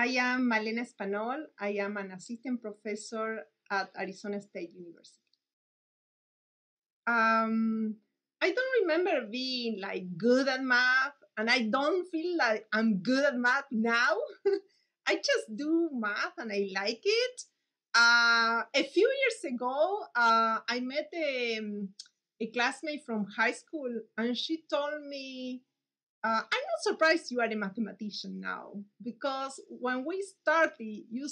I am Malena Español. I am an assistant professor at Arizona State University. Um, I don't remember being like good at math, and I don't feel like I'm good at math now. I just do math and I like it. Uh, a few years ago, uh, I met a, um, a classmate from high school, and she told me, uh, "I'm not surprised you are a mathematician now, because when we started, you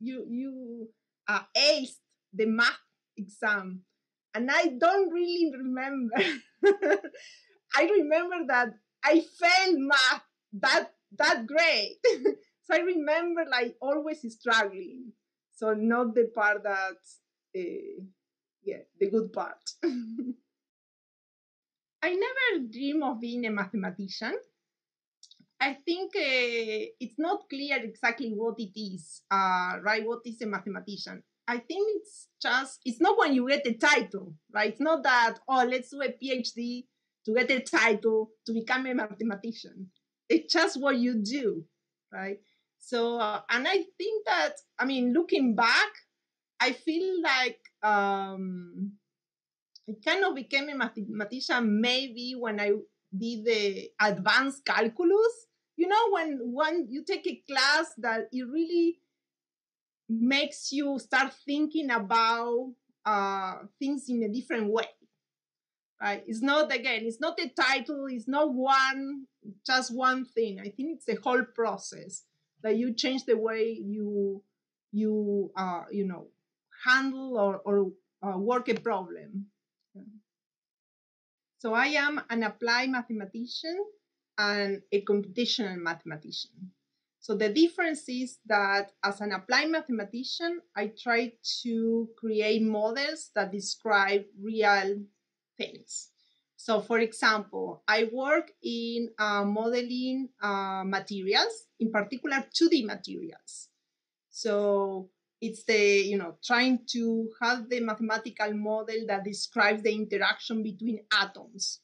you you uh, aced the math exam, and I don't really remember. I remember that I failed math that that grade, so I remember like always struggling." So not the part that, uh, yeah, the good part. I never dream of being a mathematician. I think uh, it's not clear exactly what it is, uh, right? What is a mathematician? I think it's just, it's not when you get a title, right? It's not that, oh, let's do a PhD to get a title to become a mathematician. It's just what you do, right? So, uh, and I think that, I mean, looking back, I feel like um, I kind of became a mathematician maybe when I did the advanced calculus. You know, when one you take a class that it really makes you start thinking about uh, things in a different way. Right? It's not again, it's not a title, it's not one just one thing. I think it's a whole process that you change the way you you uh, you know handle or, or uh, work a problem. So I am an applied mathematician and a computational mathematician. So the difference is that as an applied mathematician, I try to create models that describe real things. So, for example, I work in uh, modeling uh, materials, in particular 2D materials. So it's the, you know, trying to have the mathematical model that describes the interaction between atoms.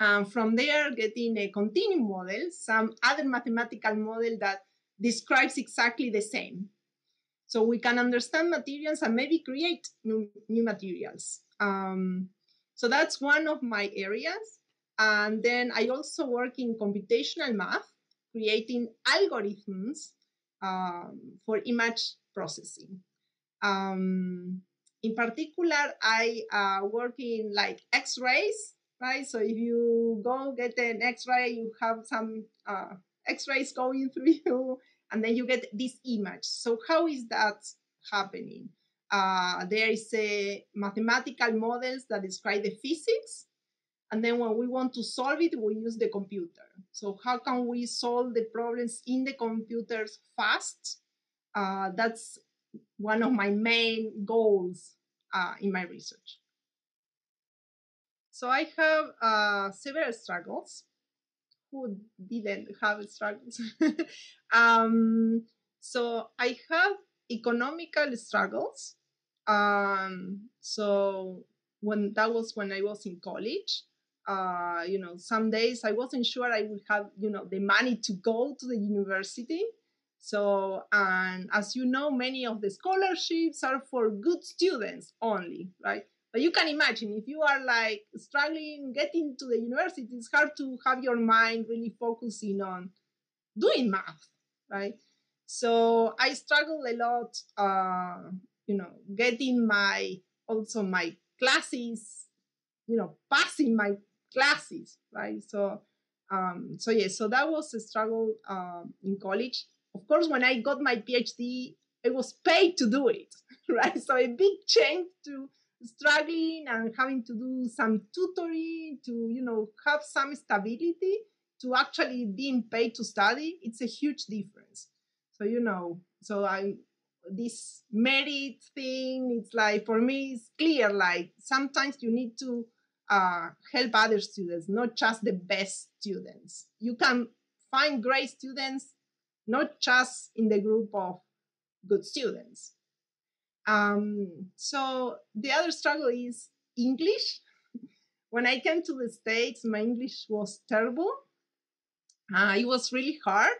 And from there, getting a continuum model, some other mathematical model that describes exactly the same. So we can understand materials and maybe create new, new materials. Um, so that's one of my areas. And then I also work in computational math, creating algorithms um, for image processing. Um, in particular, I uh, work in like X-rays, right? So if you go get an X-ray, you have some uh, X-rays going through you, and then you get this image. So how is that happening? Uh, there is a mathematical models that describe the physics. And then when we want to solve it, we use the computer. So how can we solve the problems in the computers fast? Uh, that's one of my main goals uh, in my research. So I have uh, several struggles. Who didn't have struggles? um, so I have economical struggles. Um, so when that was when I was in college, uh, you know, some days I wasn't sure I would have, you know, the money to go to the university. So, and as you know, many of the scholarships are for good students only, right? But you can imagine if you are like struggling getting to the university, it's hard to have your mind really focusing on doing math, right? So I struggle a lot, uh, you know, getting my also my classes, you know, passing my classes, right? So, um, so yeah, so that was a struggle um, in college. Of course, when I got my PhD, I was paid to do it, right? So a big change to struggling and having to do some tutoring to, you know, have some stability to actually being paid to study. It's a huge difference. So you know, so I this merit thing. It's like for me, it's clear. Like sometimes you need to uh, help other students, not just the best students. You can find great students, not just in the group of good students. Um, so the other struggle is English. when I came to the States, my English was terrible. Uh, it was really hard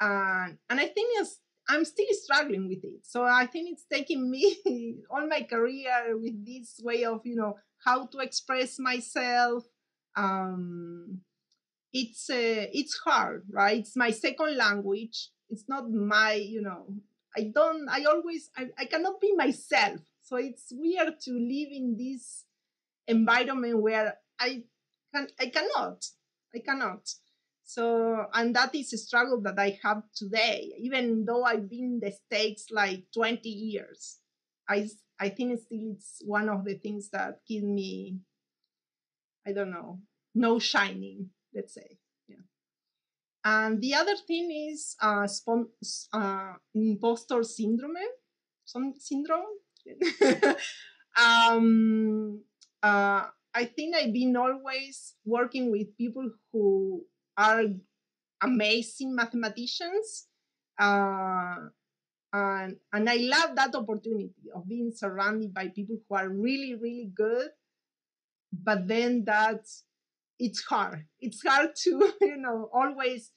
and and I think it's, I'm still struggling with it. So I think it's taking me all my career with this way of you know how to express myself. Um, it's uh, it's hard, right? It's my second language. It's not my you know. I don't. I always. I, I cannot be myself. So it's weird to live in this environment where I can. I cannot. I cannot. So, and that is a struggle that I have today, even though I've been in the States like 20 years. I, I think still it's one of the things that give me, I don't know, no shining, let's say. Yeah. And the other thing is uh, uh, imposter syndrome, some syndrome. um, uh, I think I've been always working with people who are amazing mathematicians. Uh, and, and I love that opportunity of being surrounded by people who are really, really good. But then that's, it's hard. It's hard to, you know, always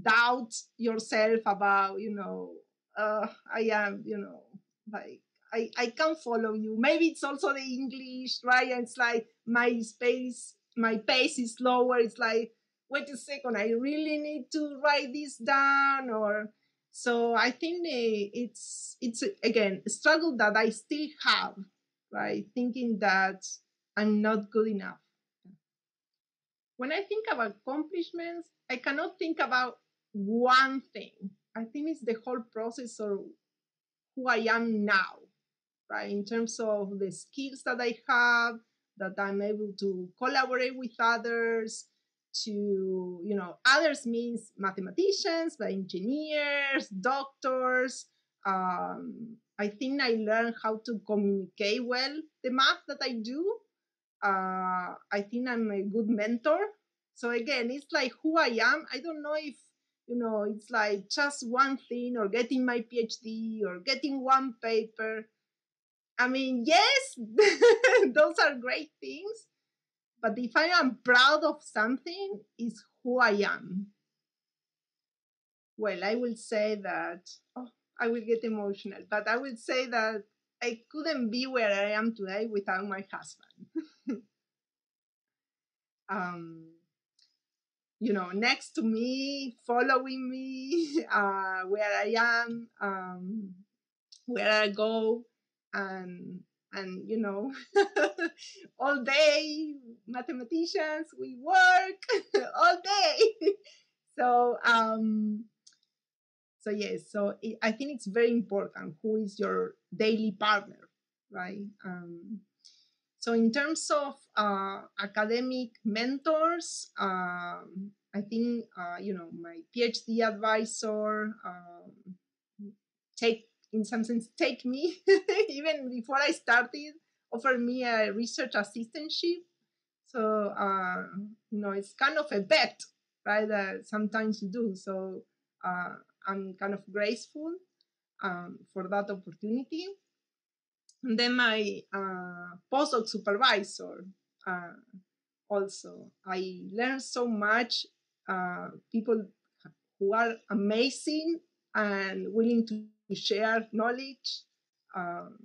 doubt yourself about, you know, uh, I am, you know, like, I, I can't follow you. Maybe it's also the English, right? And it's like my space, my pace is slower. It's like, wait a second, I really need to write this down or so I think it's it's again a struggle that I still have, right? Thinking that I'm not good enough. When I think about accomplishments, I cannot think about one thing. I think it's the whole process of who I am now, right? In terms of the skills that I have, that I'm able to collaborate with others, to you know others means mathematicians but engineers doctors um, i think i learned how to communicate well the math that i do uh, i think i'm a good mentor so again it's like who i am i don't know if you know it's like just one thing or getting my phd or getting one paper i mean yes those are great things but if I am proud of something, is who I am. Well, I will say that, oh, I will get emotional, but I will say that I couldn't be where I am today without my husband. um, you know, next to me, following me, uh, where I am, um, where I go, and and you know all day mathematicians we work all day. So um so yes so it, i think it's very important who is your daily partner right? Um so in terms of uh, academic mentors um, i think uh, you know my phd advisor um, take in some sense take me even before I started offer me a research assistantship. So uh, you know it's kind of a bet, right? That sometimes you do. So uh, I'm kind of grateful um, for that opportunity. And then my uh, postdoc supervisor uh, also. I learned so much. Uh, people who are amazing and willing to share knowledge. Um,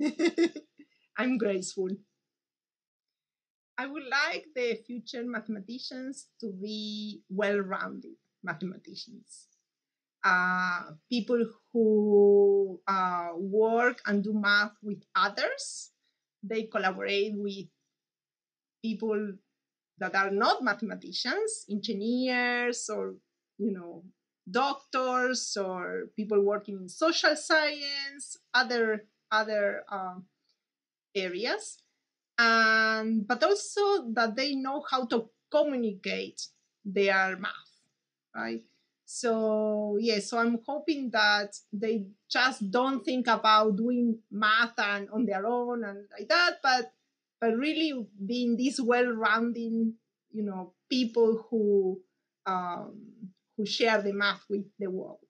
I'm grateful. I would like the future mathematicians to be well rounded mathematicians. Uh, people who uh, work and do math with others. They collaborate with people that are not mathematicians, engineers, or you know doctors or people working in social science, other other uh, areas, and but also that they know how to communicate their math, right? So yeah, so I'm hoping that they just don't think about doing math and on their own and like that, but but really being these well-rounding, you know, people who um, who share the math with the world.